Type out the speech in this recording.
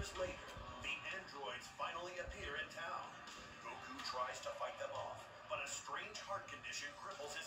years later, the androids finally appear in town. Goku tries to fight them off, but a strange heart condition cripples him.